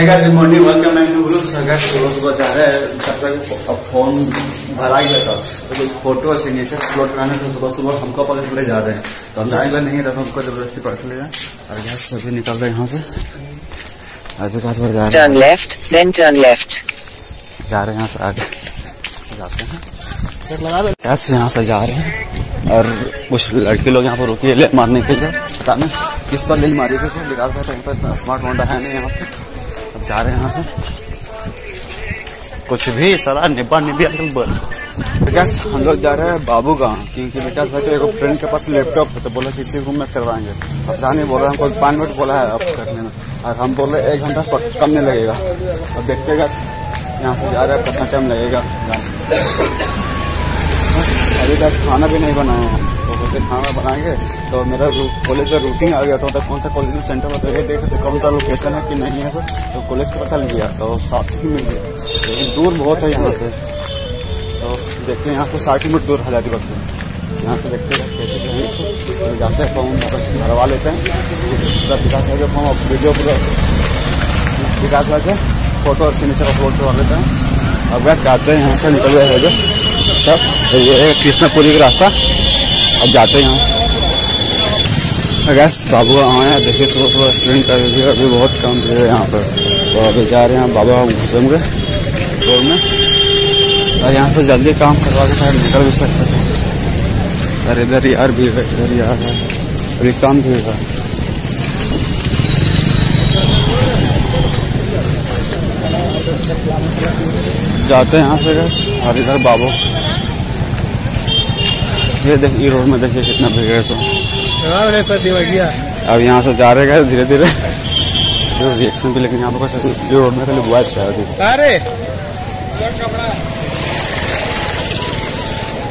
Good morning welcome मैं new group sir guys सुबह सुबह जा रहे हैं। तब तक फॉर्म भरा गया था। तो कुछ फ़ोटो सिग्नेचर अपलोड कराने सुबह सुबह हमको पकड़ के जा रहे हैं। तो हम जाएँगे नहीं तो हमको ज़बरदस्ती पकड़ ले जाए और गैस सभी निकल रहे हैं यहाँ से। विकास भर जा रहे Turn left, then turn left. हैं जा रहे हैं यहाँ से आगे। जाते हैं। कैसे यहाँ से जा रहे हैं? और कुछ लड़के लोग यहाँ पर रुकी है ले मारने के लिए। पता नहीं किस पर ले मारी भाई तो पर स्मार्ट होंडा है नहीं यहाँ पर जा रहे हैं यहाँ से। कुछ भी सारा निब्बा निब्बी अकल बोल। हम लोग जा रहे हैं बाबू गाँव क्योंकि विकास भाई तो एक फ्रेंड के पास लैपटॉप है तो बोला किसी रूम में करवाएँगे। अब नहीं बोल रहा हमको पाँच मिनट बोला है अब करने में। और हम बोल रहे एक घंटा कम नहीं लगेगा। अब देखते हैं यहाँ से जा रहे हैं कितना टाइम लगेगा। अभी तक खाना भी नहीं बनाया। तो बोलते, खाना बनाएँगे? तो मेरा कॉलेज का रूटीन आ गया था तो कौन सा कॉलेज में सेंटर होता है देखे तो कौन सा लोकेशन है कि नहीं है सर? तो कॉलेज का पता चल गया तो साथ ही मिल गया। लेकिन दूर बहुत है यहाँ से। तो देखते हैं यहाँ से साठ मिनट दूर हजारीबाग से। यहाँ से देखते हैं कैसे चलेंगे तो जाते हैं फॉर्म भरवा लेते हैं। पूरा विकास भाई का फॉर्म वीडियो पूरा विकास भाई के फ़ोटो और सिग्नेचर अपलोड करवा लेते हैं। अब बस जाते हैं यहाँ से निकल गए तब ये कृष्णापुरी का रास्ता। अब जाते हैं यहाँ। गैस बाबू आए हैं, देखिए सुबह सुबह स्टूडेंट का भी अभी बहुत कम भीड़ है यहाँ पर। तो अभी जा रहे हैं बाबा घुसेंगे रोड में। और यहाँ से जल्दी काम करवा के शायद निकल भी सकते हैं। अरे इधर यार भीड़ है, इधर यार है। अभी काम भीड़ है जाते हैं यहाँ से गैस और इधर बाबू। ये देखिए रोड में देखिए कितना भीड़ है सो अब यहाँ से जा रहे गए धीरे धीरे रिएक्शन भी लेकिन यहाँ पर ये रोड में खाली बुआ है अभी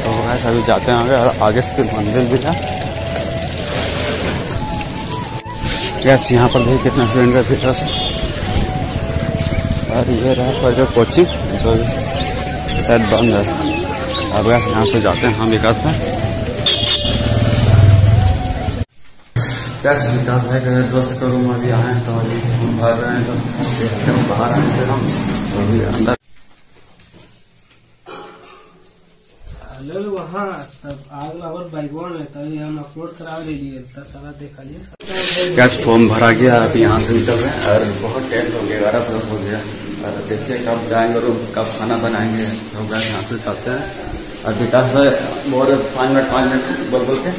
तो गैस अभी जाते हैं आगे और आगे से मंदिर भी है। गैस यहाँ पर देखिए कितना स्टूडेंट का है और ये रहा सर का कोचिंग जो शायद बंद है। अब गैस यहाँ से जाते हैं हम विकास में कैसे विकास भाई का दोस्त का रूम अभी आए तो अभी हम भर रहे हैं तो देखते हैं बाहर आए थे हम तो अभी अंदर वहाँ तब बाइकवा में तभी हम अपलोड करा लिए सारा देखा लिए गैस फॉर्म भरा गया अभी यहाँ से निकल रहे हैं और बहुत टाइम हो गया ग्यारह प्लस हो गया। और देखिए कब जाएँगे और कब खाना बनाएँगे तो गैस यहाँ से जाते हैं। और विकास भाई रहे पाँच मिनट पाँच मिनट बोल बोल के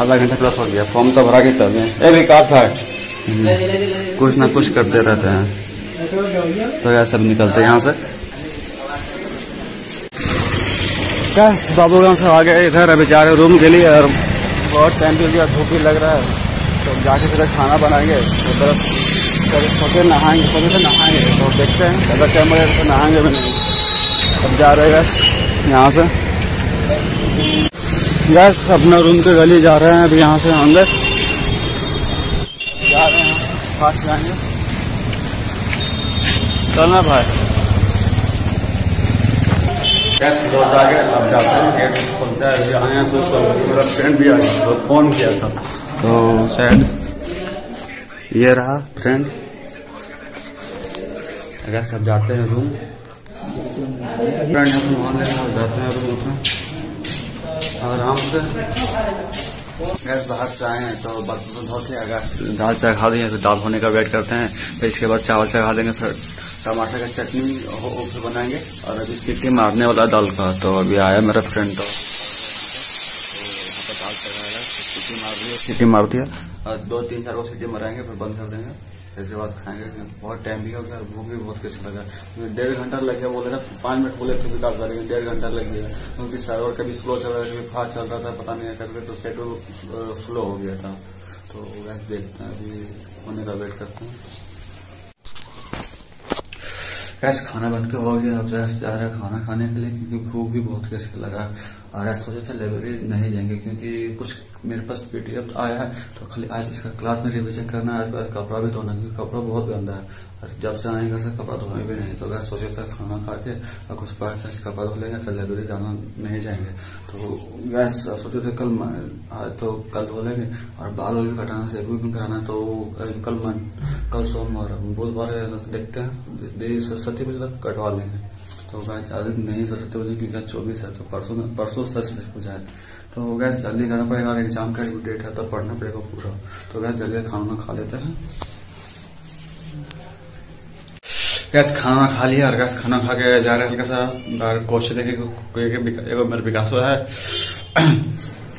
आधा घंटा प्लस हो गया। फॉर्म तो भरा गया तब ए विकास भाई। कुछ ना कुछ करते रहते हैं। तो गैस सब निकलते हैं यहाँ से। गैस बाबू गाँव से आ गए इधर अभी जा रहे रूम के लिए और बहुत टाइम भी गया धूप भी लग रहा है। तो जाके फिर खाना बनाएँगे। तो तरफ़ कभी छोटे नहाएँगे सभी से नहाएँगे। तो देखते हैं, अगर टाइम लगेगा तो नहाएँगे भी नहीं। अब जा रहे गैस यहाँ से। गैस अपना रूम के गली जा रहे हैं, अभी यहाँ से अंदर जा रहे हैं फास्ट जाएँगे चलना भाई। गैस अब जाते हैं है तो मेरा फ्रेंड भी तो फ़ोन किया था। तो शायद ये रहा फ्रेंड अगर सब जाते हैं रूम। फ्रेंड जाते हैं रूम अपना। आराम से। गैस बाहर से आए हैं तो बर्तन धो के अगर दाल चाय खा दिए तो दाल होने का वेट करते हैं। फिर इसके बाद चावल चाय खा देंगे फिर टमाटर का चटनी हो फिर बनाएँगे। और अभी सीटी मारने वाला दाल का तो अभी आया मेरा फ्रेंड तो दाल चढ़ाएगा सीटी मार दिया सीटी मार दिया दो तीन चार वो सीटी मराएँगे फिर बंद कर देंगे। इसके बाद खाएँगे बहुत टाइम भी हो गया, भूख भी बहुत कैसे लगा। डेढ़ घंटा लग गया, बोले ना, पाँच मिनट बोले थे काम करेंगे, डेढ़ घंटा लग गया। क्योंकि सर्वर कभी स्लो चल रहा था, कभी फास्ट चल रहा था, पता नहीं करके तो शेड्यूल स्लो हो गया था। तो वैसे देखते हैं, अभी होने का वेट करते हैं। कैसे खाना बन के हो गया, अब जैसे जा रहा है खाना खाने के लिए क्योंकि भूख भी बहुत कैसे लगा। और ऐसा सोचा था लाइब्रेरी नहीं जाएँगे क्योंकि कुछ मेरे पास पीडीएफ आया है तो खाली आज इसका क्लास में रिविजन करना है, आज कपड़ा भी धोना क्योंकि कपड़ा बहुत गंदा है। और जब से आएगा सर कपड़ा धोने भी नहीं तो गैस सोचे था खाना खा के और कुछ पढ़ कपड़ा धो लेंगे तो लाइब्रेरी जाना नहीं जाएँगे। तो गैस सोचे थे कल आज तो कल धो लेंगे, और बाल वाल भी कटाना से भी कराना तो कल मन, कल सोमवार, बुधवार, देखते हैं। सरस्वती बजे तक कटवा लेंगे। तो गैस ज़्यादा नहीं सरस्वती बजे, क्योंकि चौबीस है तो परसों परसों सरस्वती पूजा है। तो गैस जल्दी करना पड़ेगा, और एग्ज़ाम का डेट है तो पढ़ना पड़ेगा पूरा। तो गैस जल्दी खाना खा लेते हैं। गैस, खाना खा लिया, और गैस, खाना खा के जा रहे हल्का सा कोच देखे मेरा विकास हुआ है।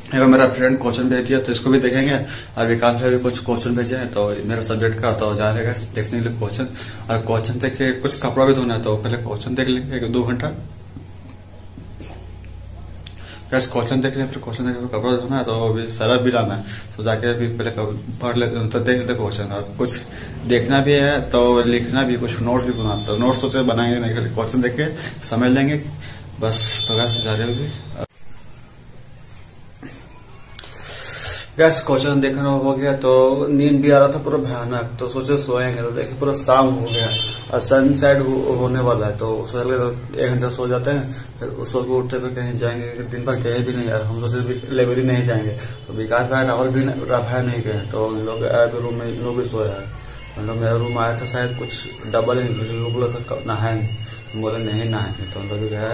एगो मेरा फ्रेंड क्वेश्चन भेज दिया तो इसको भी देखेंगे। और विकास भाई भी कुछ क्वेश्चन भेजे हैं तो मेरा सब्जेक्ट का तो जा रहेगा देखने के लिए क्वेश्चन और क्वेश्चन देख के कुछ कपड़ा भी धोना है तो पहले क्वेश्चन देख लेंगे, एक दो घंटा। बस क्वेश्चन देख लें, फिर क्वेश्चन देख फिर कपड़ा धोना है तो अभी सरफ भी लाना है। तो जाके अभी पहले पढ़ लेते तो देख लेते क्वेश्चन और कुछ देखना भी है तो लिखना भी, कुछ नोट्स भी बनाना तो नोट्स तो बनाएँगे नहीं, खाली क्वेश्चन देख के समझ लेंगे। बस तो गैस जा रहे अभी। गैस क्वेश्चन देखना हो गया तो नींद भी आ रहा था पूरा भयानक तो सोचे सोएँगे तो देखिए पूरा शाम हो गया। और सनसेट हो, होने वाला है तो सोच तो एक घंटा सो जाते हैं फिर उस वक्त उठते पे कहीं जाएँगे दिन भर गए भी नहीं यार हम सोचे लाइब्रेरी नहीं जाएँगे। तो विकास भाई राहुल भी भाई नहीं गए तो उन लोग आए रूम में लोग भी सोया है। मतलब मेरा रूम आया था शायद कुछ डबल ही लोग लोग नहाए बोले नहीं नहाएँगे। तो हम लोग गया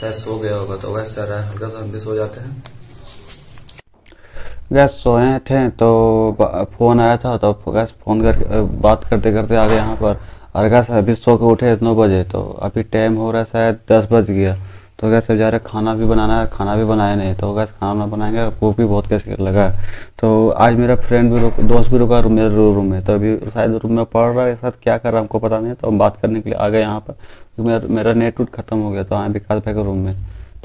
शायद सो गया होगा। तो वैसे है हल्का सा हम भी सो जाते हैं। गैस सोए थे तो फ़ोन आया था तो गैस फ़ोन करके बात करते करते आ गए यहाँ पर। और गैस अभी सो के उठे नौ बजे तो अभी टाइम हो रहा है शायद दस बज गया। तो गैस अब जा रहे खाना भी बनाना है खाना भी बनाया नहीं तो गैस खाना बनाएँगे वो भी बहुत कैसे लगा तो आज मेरा फ्रेंड भी रुक दोस्त भी रुका मेरे रूम में। तो अभी शायद रूम में पढ़ रहा है साथ क्या कर रहा है हमको पता नहीं तो हम बात करने के लिए आ गए यहाँ पर। क्योंकि मेरा, नेट वूट खत्म हो गया तो आए विकास भाई के रूम में।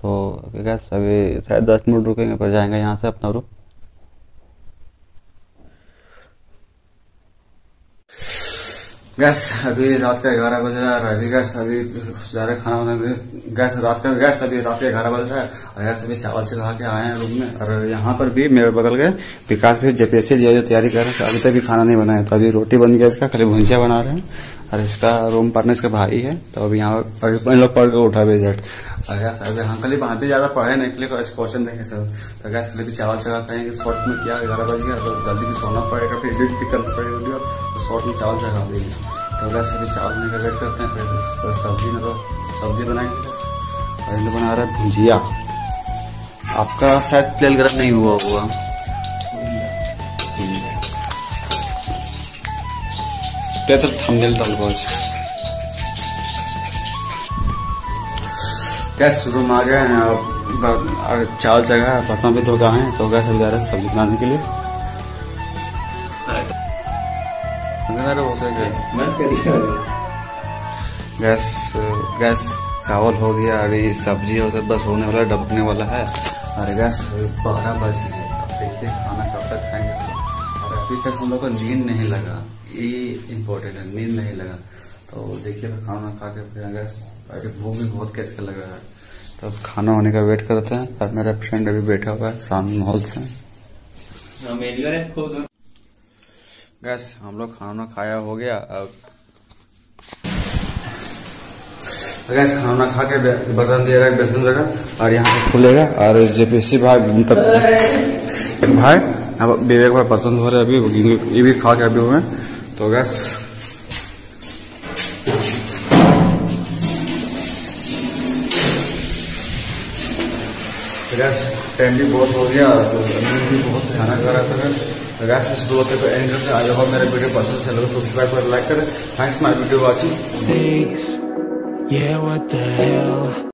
तो अभी गैस अभी शायद दस मिनट रुकेंगे पर जाएँगे यहाँ से अपना रूम गैस, अभी रात का ग्यारह बज रहा है, अभी गैस, अभी जा रहे खाना बना गैस, रात का, गैस, अभी रात के ग्यारह बज रहा है, और गैस, अभी चावल से खा के आए हैं रूम में, और यहाँ पर भी मेरे बगल के विकास भी जेपीएससी जी जो तैयारी कर रहे हैं, अभी तक भी खाना नहीं बनाया तो अभी रोटी बन गया इसका, खाली भुंजिया बना रहे हैं, और इसका रूम पार्टनर इसका भाई है तो अभी यहाँ पर लोग पढ़ के उठा बेजट और गैस, अभी हम कल वहाँ भी ज़्यादा पढ़े नहीं के लिए क्वेश्चन देंगे सर तो गैस कल भी चावल चढ़ा पाएँगे शॉर्ट में क्या, ग्यारह बज गया तो जल्दी भी सोना पड़ेगा, फिर एडिट भी करना पड़ेगा शॉर्ट में चावल चढ़ा देंगे तो वैसे भी चावल बनाने का वेट करते हैं फिर सब्ज़ी में तो सब्ज़ी बनाएँगे। पहले बना रहा है भुजिया। आपका शायद तेल गर्म नहीं हुआ हुआ तो थंबनेल डाल बहुत गैस रूम आ गए हैं? अब चावल जगह बर्तन भी धो गए हैं तो गैस जा रहा है सब्ज़ी बनाने के लिए। गैस गैस चावल हो गया अभी सब्ज़ी हो सब बस होने वाला डबकने वाला है। और गैस बारह बज गए देखिए खाना कब तक खाएँगे और अभी तक हम लोग को नींद नहीं लगा। ये इम्पोर्टेंट है नींद नहीं लगा। तो देखिए खाना खा के फिर गैस अभी भूख भी बहुत कैसे लग रहा है। तो खाना होने का वेट करते हैं। और मेरा फ्रेंड अभी बैठा हुआ है सामने माहौल से गैस, हम लोग खाना खाया हो गया, अब गैस, खाना खा के बर्तन दे रहा है बेसन जगह और यहाँ पे खुलेगा, और जेपीएससी भाई मतलब भाई, अब विवेक भाई बर्तन धो रहे अभी ये भी खा के अभी हुए तो गैस गैस टाइम भी बहुत हो गया तो भी बहुत रहा था पे एंड करते आई होप मेरा वीडियो पसंद तो सब्सक्राइब कर लाइक करें। Thanks video watching Yeah, what the hell?